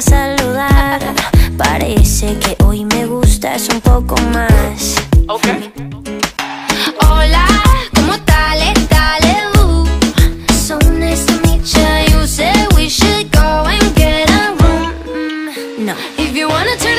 saludar. Parece que hoy me gustas un poco más. Hola, ¿cómo tal? Dale. So nice to meet ya. You said we should go and get a room. No. If you wanna turn